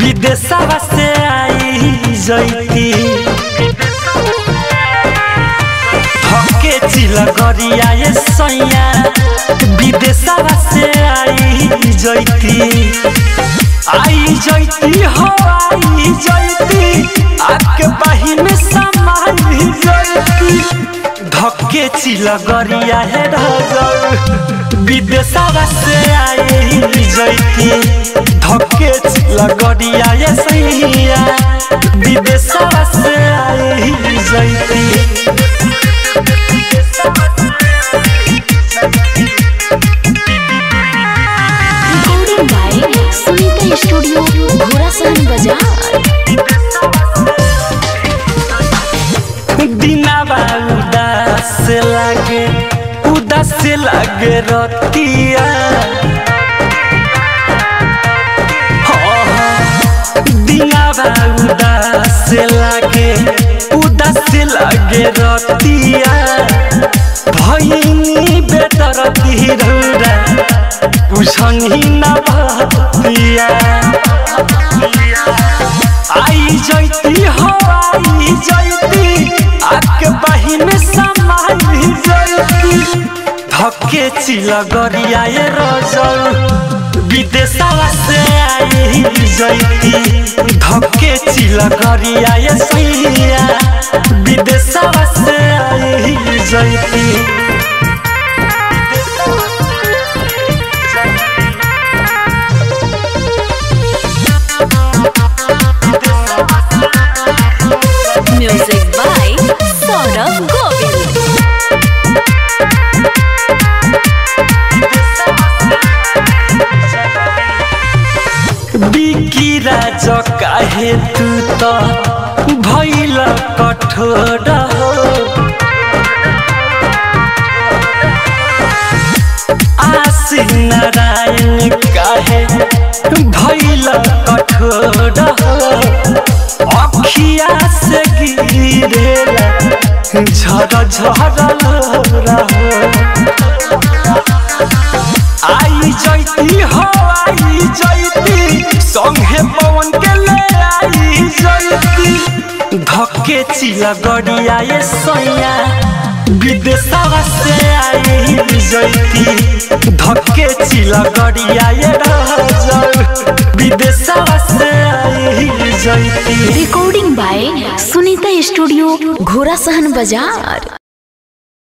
विदेशवा से आई जैती। धके चिलगरिया ये सैया। विदेशवा से आई जैती। आई जैती हो आई जैती। आके बाही में समाई जैती। धके चिलगरिया है राजल विदेशवा से आई जैती धके चिलगरिया ये सैया। विदेशवा से आई जैती recording by Sunita studio Ghorasahan बाज़ार। दिनावा उदास लागे। उदास लागे रतिया दिनावा उदास लागे उदास लागे रतिया भैनी बेटर तिरौरा बुझनी न भतिया आई जैती हो, आई जैती आके बाही में समाई जैती धके चिलगरिया ये रजल। विदेशवा से आई जैती। धके चिलगरिया ये सैया। विदेशवा से आई जैती। काहे तू त भैल कठोर हो नारायण काहे भैल हो। अखिया से गिरेला झर झर रहो धके चिला गड़िया ये सैया विदेशवा से आई विजयती धक्के चिला गड़िया ये विदेशवा से आई विजयती recording by Sunita studio Ghorasahan बाज़ार